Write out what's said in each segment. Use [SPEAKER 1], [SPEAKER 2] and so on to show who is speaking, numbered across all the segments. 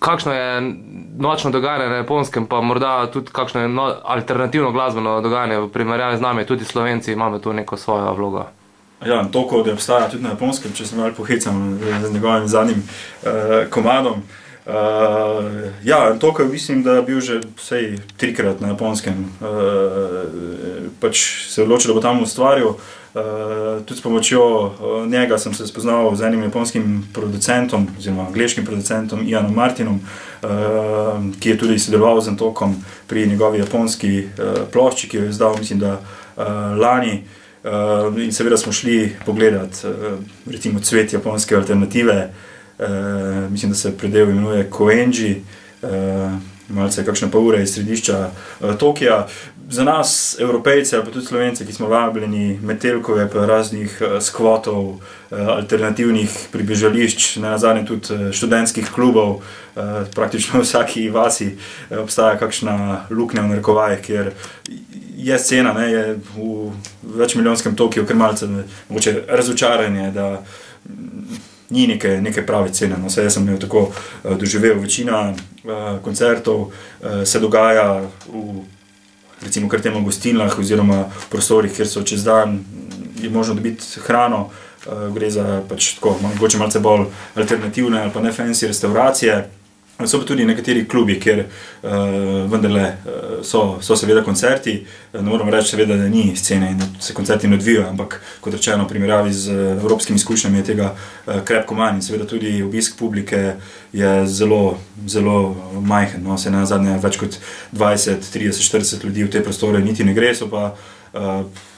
[SPEAKER 1] kakšno je nočno dogajanje na japonskem, pa morda tudi kakšno je no, alternativno glasbeno dogajanje v primerjavi z nami, tudi slovenci imamo tu neko svojo vlogo.
[SPEAKER 2] Ja, to, da obstaja tudi na japonskem, če se malo pohecam z njegovim zadnjim uh, komadom. Uh, ja, to, kar mislim, da je bil že vsej trikrat na japonskem, uh, pač se je odločil, da bo tam ustvaril. Uh, tudi s pomočjo uh, njega sem se spoznal z enim japonskim producentom, oziroma angliškim producentom Ianom Martinom, uh, ki je tudi sodeloval z Antokom pri njegovi japonski uh, plošči, ki jo je izdal, mislim, da uh, lani. Uh, in seveda smo šli pogledat, uh, recimo, cvet japonske alternative. Uh, mislim, da se predel imenuje Koenji, uh, malce kakšne pol ure iz središča uh, Tokija za nas, evropejce, pa tudi slovence, ki smo vabljeni med telkove, pa raznih uh, skvotov, uh, alternativnih pribežališč, na zadnje tudi uh, študentskih klubov, uh, praktično v vsaki vasi uh, obstaja kakšna luknja v narekovajih, kjer je scena, ne, je v večmilijonskem Tokiju, ker malce mogoče razočaranje. Ni neke, neke prave cene. No, jaz sem jo tako uh, doživel. Večina uh, koncertov uh, se dogaja v recimo kar temo gostilnah oziroma prostorih, kjer so čez dan, je možno dobiti hrano, uh, gre za pač tako, mogoče malce bolj alternativne ali pa ne fancy restauracije. So pa tudi nekateri klubi, kjer uh, vendarle uh, so, so seveda koncerti. Ne moramo reči, seveda, da ni scene in da se koncerti ne odvijajo, ampak kot rečeno, v primerjavi z evropskimi izkušnjami je tega uh, krepko manj. In seveda tudi obisk publike je zelo, zelo majhen. No, se na zadnje več kot 20, 30, 40 ljudi v te prostore niti ne gre, so pa. Uh,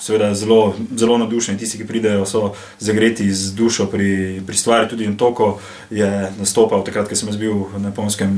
[SPEAKER 2] seveda zelo, zelo navdušeni. Tisti, ki pridejo, so zagreti z dušo pri, pri stvari. Tudi Toko je nastopal takrat, ko sem bil na Japonskem,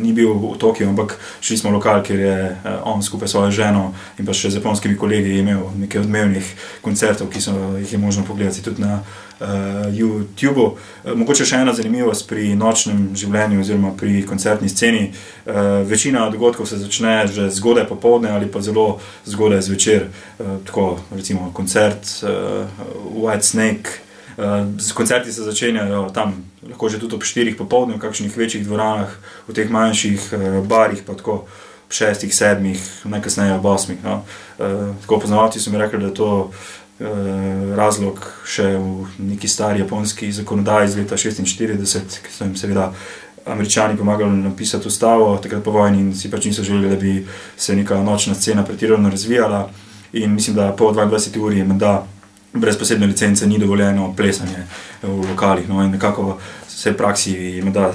[SPEAKER 2] ni bil v Tokiu, ampak šli smo v lokal, kjer je eh, on skupaj s svojo ženo in pa še z japonskimi kolegi imel nekaj odmevnih koncertov, ki so jih je možno pogledati tudi na YouTubu. Uh, mogoče še ena zanimivost pri nočnem življenju, oziroma pri koncertni sceni. Uh, večina dogodkov se začne že zgodaj popoldne ali pa zelo zgodaj zvečer. Uh, tako recimo koncert uh, White Snake. Uh, koncerti se začenjajo tam, lahko že tudi ob 4 popoldne, v kakšnih večjih dvoranah, v teh manjših uh, barih, pa tako ob 6, 7, najkasneje ob 8. No. Uh, tako poznavalci so mi rekli, da je to uh, Eh, razlog še v neki stari japonski zakonodaji iz leta 46, ki so jim seveda američani pomagali napisati ustavo, takrat po vojni in si pač niso želeli, da bi se neka nočna scena pretirano razvijala. In mislim, da po 22 uri je menda brez posebne licence ni dovoljeno plesanje v lokalih. No, in nekako se v praksi je menda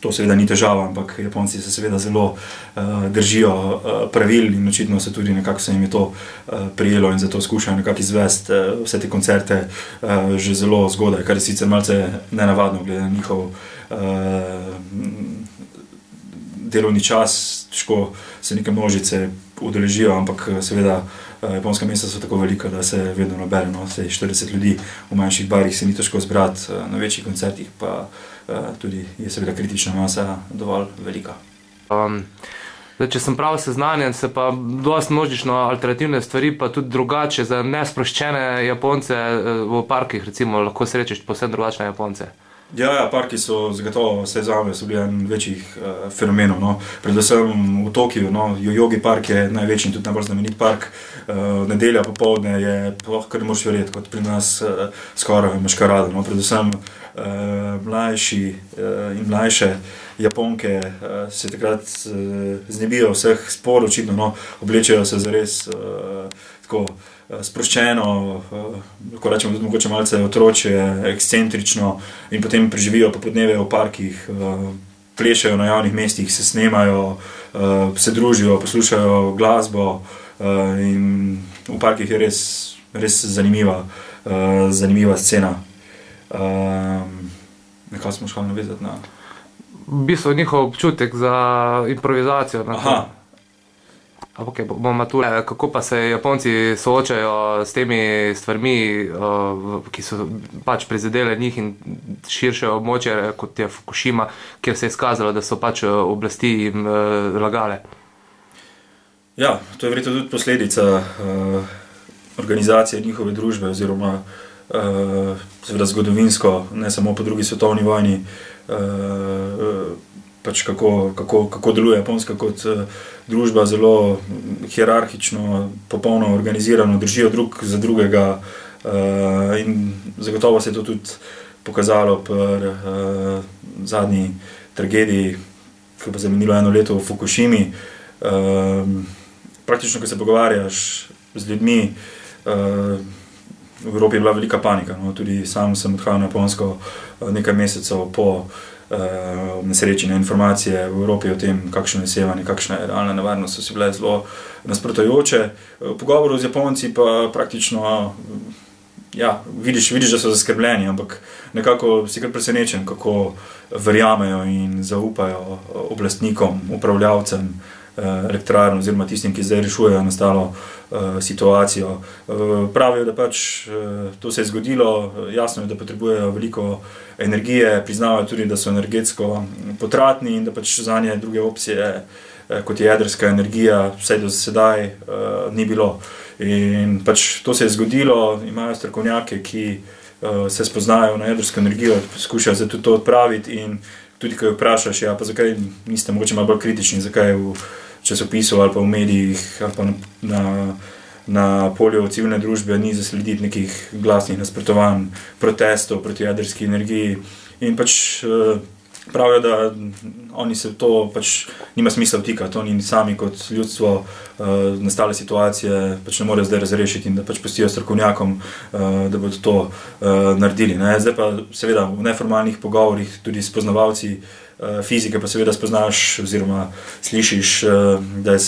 [SPEAKER 2] to seveda ni težava, ampak Japonci se seveda zelo uh, držijo uh, pravil in očitno se tudi nekako se jim je to uh, prijelo in zato skušajo nekako izvesti uh, vse te koncerte uh, že zelo zgodaj, kar je sicer malce nenavadno, glede na njihov uh, delovni čas, težko se neke množice udeležijo, ampak seveda. Japonska mesta so tako velika, da se vedno nabere, no, 40 ljudi v manjših barih, se ni težko zbrati, na večjih koncertih pa Eh, tudi je seveda kritična masa dovolj velika. Um.
[SPEAKER 1] Zdaj, če sem prav seznanjen, se pa dosta množično alternativne stvari, pa tudi drugače za nesproščene Japonce eh, v parkih, recimo, lahko srečeš posebno drugačne Japonce.
[SPEAKER 2] Ja, ja, parki so zagotovo vse zame, so bili en večjih uh, fenomenov. No. Predvsem v Tokiu, no, Jogi park je največji in tudi najbolj znamenit park. Uh, nedelja popovdne je, oh, kar ne moreš verjeti, kot pri nas uh, skoraj maškarada. No. Predvsem uh, mlajši uh, in mlajše Japonke uh, se takrat uh, znebijo vseh sporov, očitno no, oblečejo se za res uh, tako. Sproščeno, lahko rečemo, tudi mogoče malce otroče, ekscentrično, in potem preživijo popoldneve v parkih, plešajo na javnih mestih, se snemajo, se družijo, poslušajo glasbo. In v parkih je res, res zanimiva, zanimiva scena. Um, Nekaj smo šli navezati na.
[SPEAKER 1] V bistvu njihov občutek za improvizacijo. Okay, tu, kako pa se Japonci soočajo s temi stvarmi, uh, ki so pač prizadele njih in širše območje, kot je Fukushima, kjer se je izkazalo, da so pač oblasti jim uh, lagale?
[SPEAKER 2] Ja, to je verjetno tudi posledica uh, organizacije njihove družbe oziroma uh, seveda zgodovinsko, ne samo po drugi svetovni vojni, pač kako, kako, kako deluje Japonska kot družba, zelo hierarhično, popolno organizirano, držijo drug za drugega. In zagotovo se je to tudi pokazalo pri zadnji tragediji, ki je zamenilo eno leto v Fukushimi. Praktično, ko se pogovarjaš z ljudmi, v Evropi je bila velika panika. No. Tudi sam sem odhajal na Japonsko nekaj mesecev po uh, nesreči na informacije v Evropi o tem, kakšno je sevanje, kakšna je realna nevarnost, so si bile zelo nasprotujoče. V pogovoru z Japonci pa praktično. Ja, vidiš, vidiš, da so zaskrbljeni, ampak nekako si kar presenečen, kako verjamejo in zaupajo oblastnikom, upravljavcem, Eh, elektrarn, oziroma tistim, ki zdaj rešujejo nastalo uh, situacijo. Uh, pravijo, da pač to se je zgodilo, jasno je, da potrebujejo veliko energije, priznavajo tudi, da so energetsko potratni in da pač za nje druge opcije, kot je jedrska energija, vse do sedaj ni bilo. In pač to se je zgodilo, imajo strokovnjake, ki se spoznajo na jedrsko energijo, poskušajo za to odpraviti. Tudi, ko jih vprašaš, ja, zakaj niste morda malo bolj kritični, zakaj v časopisih ali pa v medijih ali pa na, na, na polju civilne družbe ni zaslediti nekih glasnih nasprotovanj, protestov proti jedrski energiji. In pač uh, pravijo, da oni se to pač nima smisla vtikati, oni sami kot ljudstvo uh, nastale situacije pač ne morejo zdaj razrešiti in da pač pustijo strokovnjakom, uh, da bodo to uh, naredili. Ne? Zdaj pa seveda v neformalnih pogovorih tudi s poznavalci uh, fizike pa seveda spoznaš oziroma slišiš, uh, da je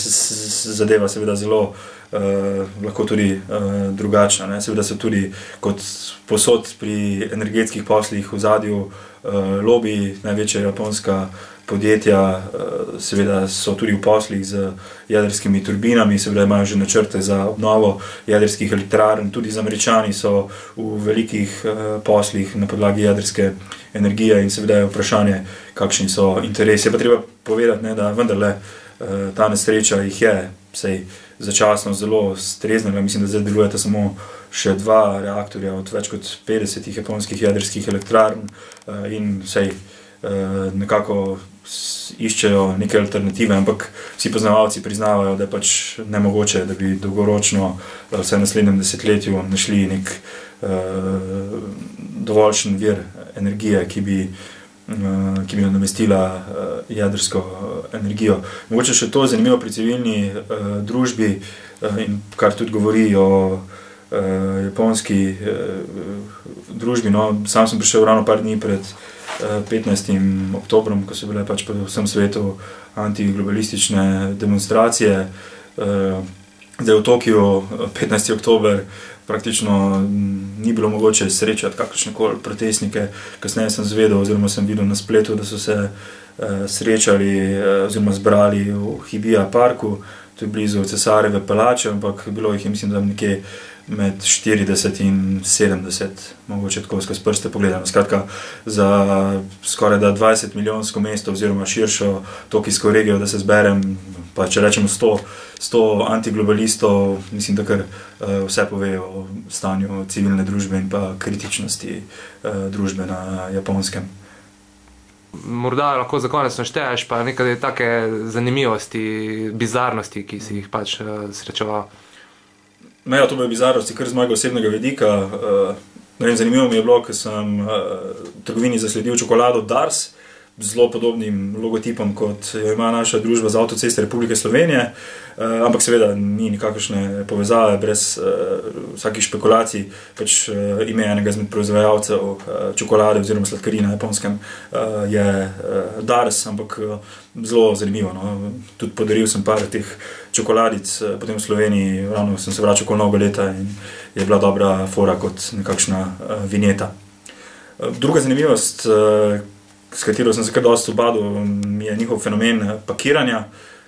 [SPEAKER 2] zadeva seveda zelo Uh, lahko tudi uh, drugačna. Ne? Seveda so tudi kot posod pri energetskih poslih v zadju uh, uh, lobiji, največja japonska podjetja, uh, seveda so tudi v poslih z jedrskimi turbinami, seveda imajo že načrte za obnovo jedrskih elektrarn, tudi z američani so v velikih uh, poslih na podlagi jedrske energije in seveda je vprašanje, kakšni so interesi. Je pa treba povedati, ne, da vendarle uh, ta nesreča jih je. Sej, začasno zelo streznega, mislim, da zdaj delujete samo še dva reaktorja od več kot 50 japonskih jedrskih elektrarn eh, in vsej eh, nekako iščejo neke alternative, ampak vsi poznavalci priznavajo, da je pač nemogoče, da bi dolgoročno, eh, vse v naslednjem desetletju, našli nek dovoljšen vir energije, ki bi. Ki bi nadomestila uh, jedrsko uh, energijo. Mogoče še to zanimivo pri civilni družbi, in kar tudi govori o japonski družbi. No, sam sem prišel ravno par dni pred uh, eh, 15. oktobrom, ko so bile pač po vsem svetu antiglobalistične demonstracije. Zdaj v Tokiu 15. oktober. Praktično ni bilo mogoče srečati kakršne koli protestnike. Kasneje sem zvedel, oziroma sem videl na spletu, da so se uh, srečali, uh, oziroma zbrali v Hibija parku, to je blizu Cesareve palače, ampak bilo jih je, mislim, da nekje med 40 in 70, mogoče tako skozi prste pogledano. Skratka, za skoraj 20 milijonsko mesto, oziroma širšo tokijsko regijo, da se zberem, pa če rečemo 100, 100 antiglobalistov, mislim, da kar uh, vse pove o stanju civilne družbe in pa kritičnosti uh, družbe na japonskem.
[SPEAKER 1] Morda lahko za konec našteješ pa nekaj take zanimivosti, bizarnosti, ki si jih pač uh, srečeval.
[SPEAKER 2] Me je to bizarno, kar z mojega osebnega vidika. Uh, vem, zanimivo mi je bilo, ker sem uh, v trgovini zasledil čokolado Dars zelo podobnim logotipom, kot jo ima naša družba za avtoceste Republike Slovenije. Uh, ampak seveda ni nikakršne povezave, brez uh, vsakih špekulacij. Pač, uh, ime enega izmed proizvajalcev uh, čokolade oziroma sladkarij na japonskem uh, je uh, Dars, ampak uh, zelo zanimivo. No. Tudi podaril sem par teh čokoladic, uh, potem v Sloveniji, ravno sem se vračal kot mnogo leta in je bila dobra fora kot nekakšna uh, vinjeta. Druga zanimivost, s katero sem se kar dosto obadal, je njihov fenomen eh, pakiranja.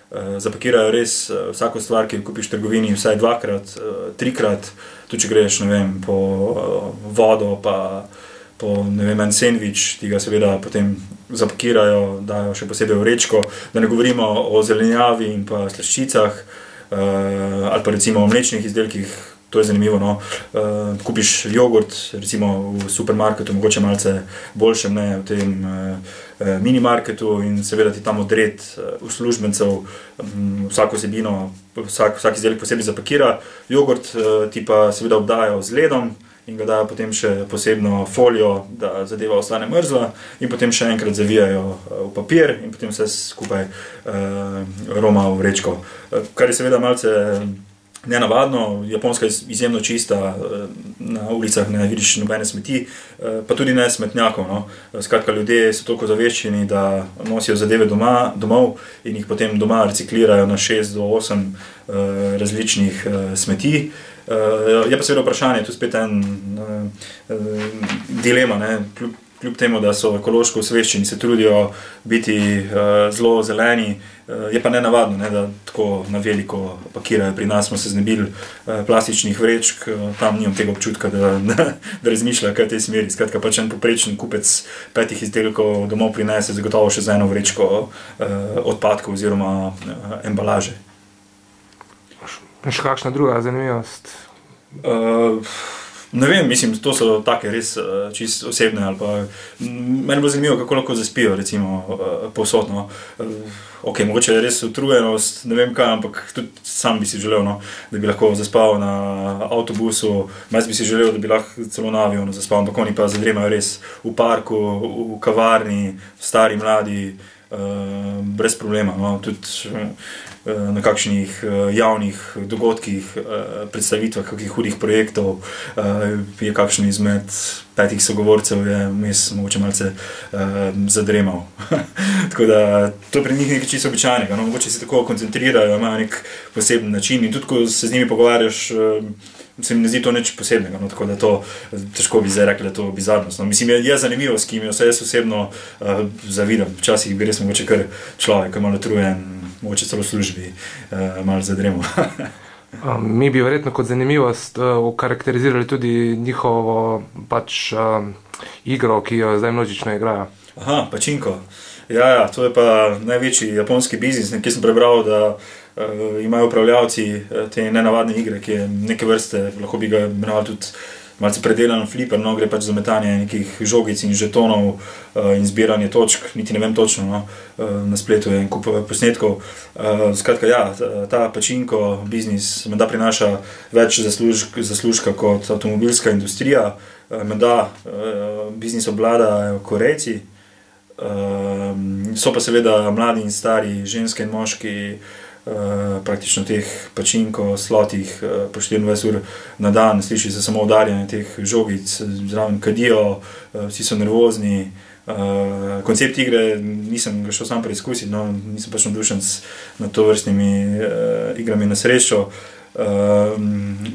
[SPEAKER 2] Uh, zapakirajo res uh, vsako stvar, ki jo kupiš v trgovini, vsaj dvakrat, trikrat, tudi če greš vem, po vodo, pa po vem, en sendvič, ki ga seveda potem zapakirajo, dajo še posebej v rečko. Da ne govorimo o zelenjavi in pa slaščicah, ali pa recimo o mlečnih izdelkih, To je zanimivo. No? Uh, kupiš jogurt, recimo v supermarketu, mogoče malce boljše, ne v tem uh, minimarketu, in seveda ti tam odred uh, uslužbencev um, vsako sebino, vsak, vsak izdelek posebej zapakira. Jogurt uh, ti pa seveda obdajo z ledom in ga dajo potem še posebno folijo, da zadeva ostane mrzla, in potem še enkrat zavijajo v papir, in potem vse skupaj uh, roma v vrečko. Uh, kar je seveda malce ne navadno, Japonska je izjemno čista, eh, na ulicah ne vidiš nobene smeti, eh, pa tudi ne smetnjakov. No. Skratka, ljudje so toliko zaveščeni, da nosijo zadeve doma, domov in jih potem doma reciklirajo na 6 do 8 uh, eh, različnih smeti. Je pa seveda vprašanje, tu spet en dilema. Ne kljub temu, da so ekološko osveščeni, se trudijo biti uh, zelo zeleni, uh, je pa ne navadno, ne, da tako na veliko pakirajo. Pri nas smo se znebili uh, plastičnih vrečk, uh, tam nimam tega občutka, da, da, da razmišljajo v tej smeri. Skratka, pa če en poprečen kupec petih izdelkov domov prinese, zagotovo še za eno vrečko uh, odpadkov oziroma uh, embalaže.
[SPEAKER 1] Še kakšna druga zanimivost?
[SPEAKER 2] Uh, Ne vem, mislim, to so take res uh, čisto osebne. Meni bo zanimivo, kako lahko zaspijo, recimo, uh, posodno. Uh, ok, mogoče je res utrujenost, ne vem kaj, ampak tudi sam bi si želel, no, da bi lahko zaspal na avtobusu, jaz bi si želel, da bi lahko celo na avionu zaspal, ampak oni pa zadremajo res v parku, v kavarni, stari, mladi, uh, brez problema. No, tudi, uh, Eh, na kakšnih eh, javnih dogodkih, eh, predstavitvah, kakih hudih projektov, je kakšen izmed petih sogovorcev, je vmes mogoče malce zadremal. tako da to pri njih nekaj čisto običajnega. No, mogoče se tako koncentrirajo, imajo nek poseben način in tudi, ko se z njimi pogovarjaš. Se mi ne zdi to nič posebnega, no, tako da to težko bi zdaj rekli, da je to bizarnost. No. Mislim, je, je zanimivo, s kim jo jaz osebno uh, zavidam. Včasih bi res mogoče kar človek, ki je malo utrujen, mogoče celo v službi, uh, malo zadremo.
[SPEAKER 1] um, mi bi verjetno kot zanimivost uh, tudi njihovo pač, um, igro, ki jo zdaj množično igrajo.
[SPEAKER 2] Aha, pačinko. Ja, ja, to je pa največji japonski biznis, ki sem prebral, da uh, imajo upravljavci te nenavadne igre, ki je neke vrste, lahko bi ga imenovali tudi malce predelan flipper, no, gre pač za metanje nekih žogic in žetonov uh, in zbiranje točk, niti ne vem točno, no, uh, na spletu je en kup eh, posnetkov. Uh, skratka, ja, ta pačinko biznis menda prinaša več zaslužk, zaslužka kot avtomobilska industrija, uh, menda uh, biznis obvladajo Korejci. Uh, so pa seveda mladi in stari, ženske in moški, uh, Eh, praktično teh pačinko, slotih, uh, po 24 ur na dan, sliši se samo udarjanje teh žogic, zraven kadijo, uh, vsi so nervozni. Uh, koncept igre nisem ga šel sam preizkusiti, no, nisem pač navdušen nad to vrstnimi uh, igrami na srečo. Uh,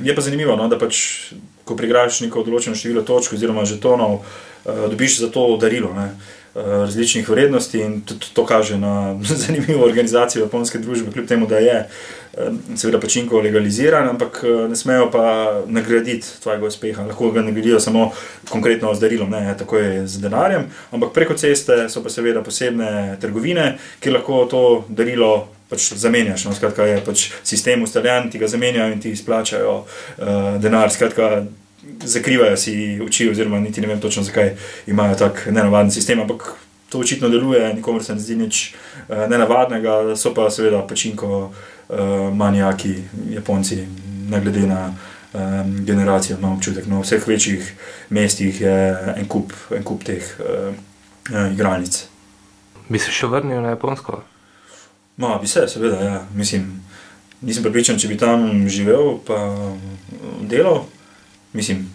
[SPEAKER 2] je pa zanimivo, no, da pač, ko pregraš neko določeno število točk oziroma žetonov, uh, dobiš za to darilo. Ne. Eh, različnih vrednosti in tudi to kaže na zanimivo organizacijo japonske družbe, kljub temu, da je eh, seveda pačinko legaliziran, ampak eh, ne smejo pa nagraditi tvojega uspeha. Lahko ga nagradijo samo konkretno z darilom, ne tako je z denarjem, ampak preko ceste so pa seveda posebne trgovine, kjer lahko to darilo. Pač zamenjaš, no, skratka, je pač sistem ustaljen, ti ga zamenjajo in ti izplačajo uh, denar. Skratka, zakrivajo si oči, oziroma niti ne vem točno, zakaj imajo tako nenavaden sistem, ampak to očitno deluje, nikomu se ne zdi nič uh, nenavadnega, so pa seveda pačinko uh, manjaki, Japonci, ne glede na um, generacijo, imam občutek, no, vseh večjih mestih je en kup, en kup teh uh, uh, igralnic.
[SPEAKER 1] Bi se še vrnil na Japonsko?
[SPEAKER 2] No, bi se, seveda, ja. mislim. Nisem pripričan, če bi tam živel, pa delal mislim,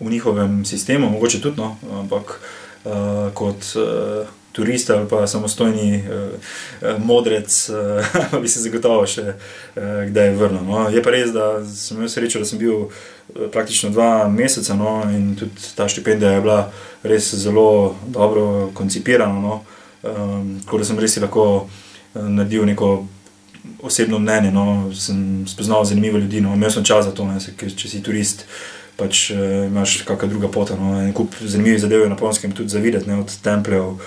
[SPEAKER 2] v njihovem sistemu, mogoče tudi, no, ampak uh, kot uh, turist ali pa samostojni uh, modrec, uh, bi se zagotovo še uh, kdaj vrnil. No. Je pa res, da sem imel srečo, da sem bil praktično dva meseca no, in tudi ta štipendija je bila res zelo dobro koncipirana. No. Um, tako da sem res lahko naredil neko. Osebno mnenje, no, sem spoznal zanimive ljudi, no, imel sem čas za to, ne, se, če si turist, pač uh, imaš kakšna druga pot. No, en kup zanimivih zadev na Ponskem tudi za videti, od templjev uh,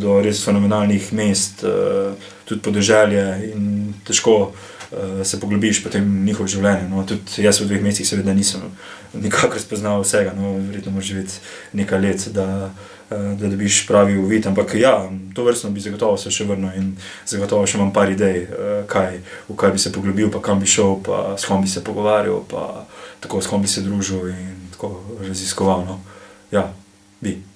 [SPEAKER 2] do res fenomenalnih mest, uh, tudi podeželje in težko. Uh, se poglobiš potem v njihovo življenje. No. Tudi jaz v dveh mesecih seveda nisem nikakor spoznal vsega, no. verjetno moraš živeti nekaj let, da, uh, da dobiš pravi uvid. Ampak ja, to vrstno bi zagotovo se še vrnil in zagotovo še imam par idej, uh, kaj, v kaj bi se poglobil, pa kam bi šel, pa s kom bi se pogovarjal, pa tako s kom bi se družil in tako raziskoval. No. Ja, bi.